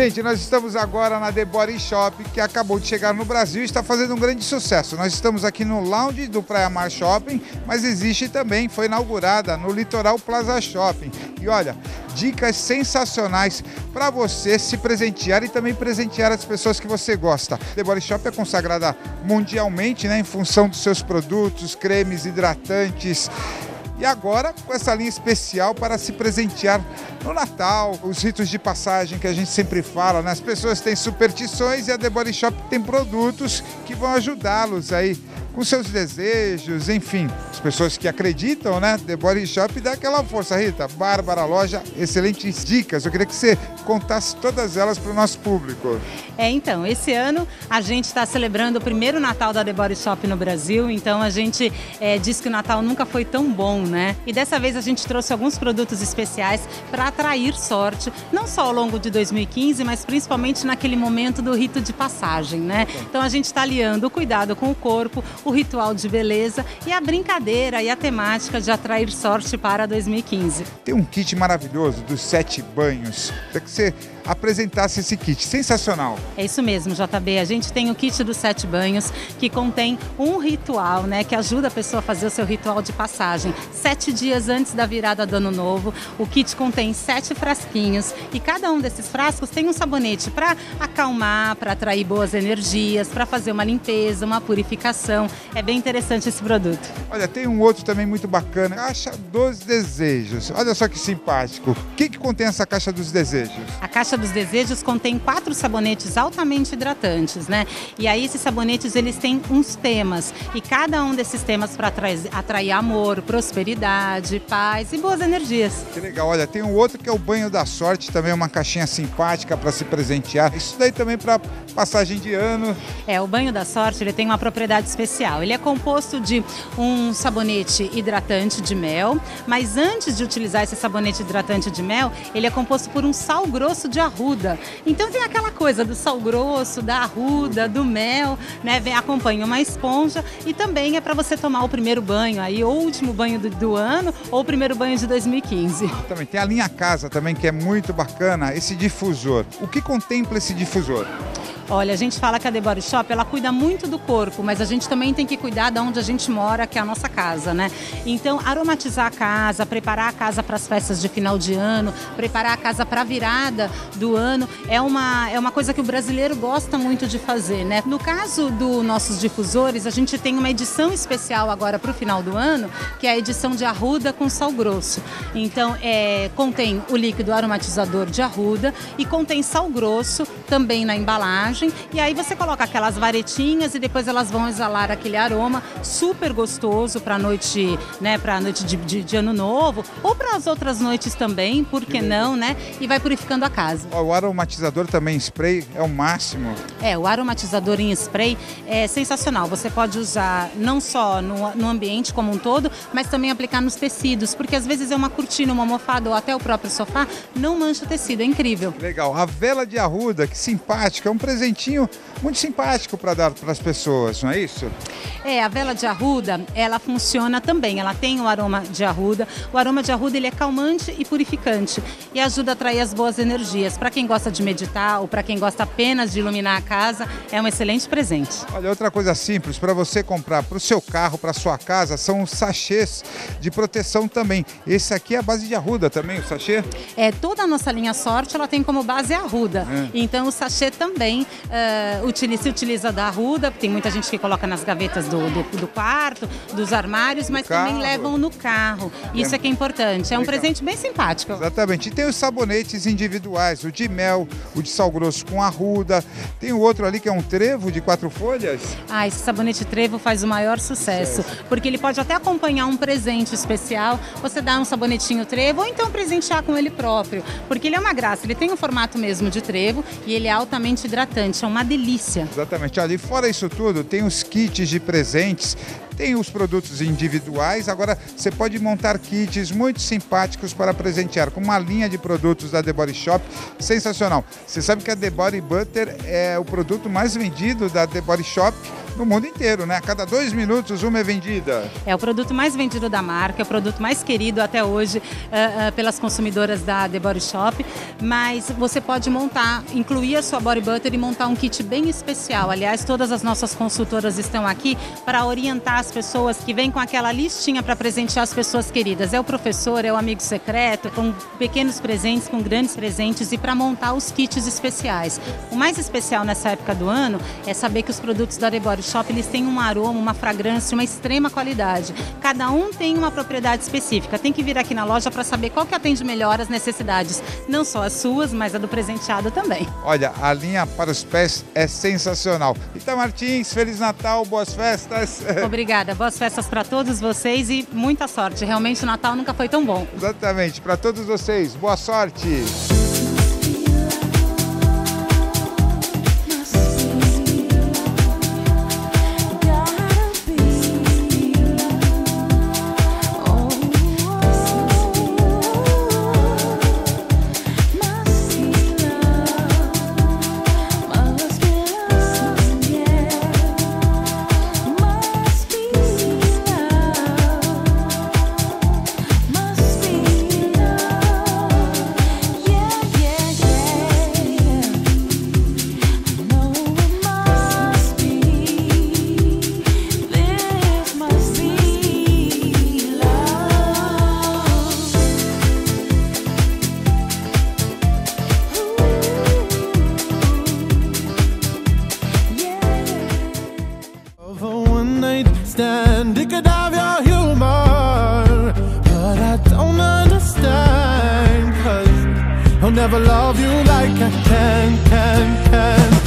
Gente, nós estamos agora na The Body Shop, que acabou de chegar no Brasil e está fazendo um grande sucesso. Nós estamos aqui no lounge do Praia Mar Shopping, mas existe também, foi inaugurada no Litoral Plaza Shopping. E olha, dicas sensacionais para você se presentear e também presentear as pessoas que você gosta. The Body Shop é consagrada mundialmente, né, em função dos seus produtos, cremes, hidratantes, e agora com essa linha especial para se presentear no Natal, os ritos de passagem que a gente sempre fala, né? As pessoas têm superstições e a The Body Shop tem produtos que vão ajudá-los aí com seus desejos, enfim. As pessoas que acreditam, né? The Body Shop dá aquela força. Rita, Bárbara Loja, excelentes dicas. Eu queria que você contasse todas elas para o nosso público. É, então, esse ano a gente está celebrando o primeiro Natal da The Body Shop no Brasil, então a gente é, diz que o Natal nunca foi tão bom, né? E dessa vez a gente trouxe alguns produtos especiais para atrair sorte, não só ao longo de 2015, mas principalmente naquele momento do rito de passagem, né? Então a gente está aliando o cuidado com o corpo, o ritual de beleza e a brincadeira e a temática de atrair sorte para 2015. Tem um kit maravilhoso dos sete banhos. Quer que você apresentasse esse kit. Sensacional. É isso mesmo, JB. A gente tem o kit dos sete banhos, que contém um ritual, né? Que ajuda a pessoa a fazer o seu ritual de passagem. Sete dias antes da virada do ano novo. O kit contém sete frasquinhos e cada um desses frascos tem um sabonete para acalmar, para atrair boas energias, para fazer uma limpeza, uma purificação. É bem interessante esse produto. Olha, tem um outro também muito bacana, Caixa dos Desejos. Olha só que simpático. O que, que contém essa Caixa dos Desejos? A Caixa dos Desejos contém quatro sabonetes altamente hidratantes, né? E aí esses sabonetes eles têm uns temas e cada um desses temas para atrair, atrair amor, prosperidade, paz e boas energias. Que legal. Olha, tem um outro que é o banho da sorte, também uma caixinha simpática para se presentear. Isso daí também para passagem de ano. É, o banho da sorte ele tem uma propriedade especial. Ele é composto de um sabonete hidratante de mel, mas antes de utilizar esse sabonete hidratante de mel, ele é composto por um sal grosso de arruda. Então tem aquela coisa do sal grosso, da arruda, do mel, né? Vem acompanha uma esponja e também é para você tomar o primeiro banho aí, ou o último banho do, do ano, ou o primeiro banho de 2015. Também tem a linha casa também que é muito bacana, esse difusor. O que contempla esse difusor? Olha, a gente fala que a The Body Shop ela cuida muito do corpo, mas a gente também tem que cuidar de onde a gente mora, que é a nossa casa, né? Então, aromatizar a casa, preparar a casa para as festas de final de ano, preparar a casa para a virada do ano, é uma, é uma coisa que o brasileiro gosta muito de fazer, né? No caso dos nossos difusores, a gente tem uma edição especial agora para o final do ano, que é a edição de arruda com sal grosso. Então, é, contém o líquido aromatizador de arruda e contém sal grosso também na embalagem e aí você coloca aquelas varetinhas e depois elas vão exalar aquele aroma super gostoso para noite, né, para noite de, de, de, ano novo ou para as outras noites também, por que não, né? E vai purificando a casa. O aromatizador também spray é o máximo. É, o aromatizador em spray é sensacional. Você pode usar não só no, no ambiente como um todo, mas também aplicar nos tecidos, porque às vezes é uma cortina, uma almofada ou até o próprio sofá, não mancha o tecido, é incrível. Legal. A vela de arruda, que simpática, é um presente presentinho muito simpático para dar para as pessoas, não é isso? É, a vela de arruda, ela funciona também, ela tem o aroma de arruda. O aroma de arruda ele é calmante e purificante e ajuda a atrair as boas energias. Para quem gosta de meditar ou para quem gosta apenas de iluminar a casa, é um excelente presente. Olha, outra coisa simples para você comprar para o seu carro, para sua casa, são os sachês de proteção também. Esse aqui é a base de arruda também, o sachê? É, toda a nossa linha sorte, ela tem como base a arruda. É. Então o sachê também uh, se utiliza da arruda, tem muita gente que coloca nas gavetas do, do, do quarto, dos armários, mas também levam no carro. Isso é, é que é importante. É um presente bem simpático. Exatamente. E tem os sabonetes individuais, o de mel, o de sal grosso com arruda. Tem o outro ali que é um trevo de quatro folhas. Ah, esse sabonete trevo faz o maior sucesso, sucesso. porque ele pode até acompanhar um presente especial. Você dá um sabonetinho trevo ou então presentear com ele próprio, porque ele é uma graça. Ele tem o um formato mesmo de trevo e ele é altamente hidratante. É uma delícia. Exatamente. Ali fora isso tudo, tem os kits de presentes tem os produtos individuais, agora você pode montar kits muito simpáticos para presentear com uma linha de produtos da The Body Shop sensacional. Você sabe que a The Body Butter é o produto mais vendido da The Body Shop no mundo inteiro, né? A cada dois minutos uma é vendida. É o produto mais vendido da marca, é o produto mais querido até hoje uh, uh, pelas consumidoras da The Body Shop. Mas você pode montar, incluir a sua body butter e montar um kit bem especial. Aliás, todas as nossas consultoras estão aqui para orientar as pessoas que vêm com aquela listinha para presentear as pessoas queridas. É o professor, é o amigo secreto, com pequenos presentes, com grandes presentes e para montar os kits especiais. O mais especial nessa época do ano é saber que os produtos da The Body Shop eles têm um aroma, uma fragrância, uma extrema qualidade. Cada um tem uma propriedade específica. Tem que vir aqui na loja para saber qual que atende melhor as necessidades, não só as suas, mas a do presenteado também. Olha, a linha para os pés é sensacional. Então, Martins, Feliz Natal, boas festas. Obrigada, boas festas para todos vocês e muita sorte. Realmente o Natal nunca foi tão bom. Exatamente, para todos vocês, boa sorte. Stand. It could have your humor, but I don't understand. Cause I'll never love you like I can, can, can.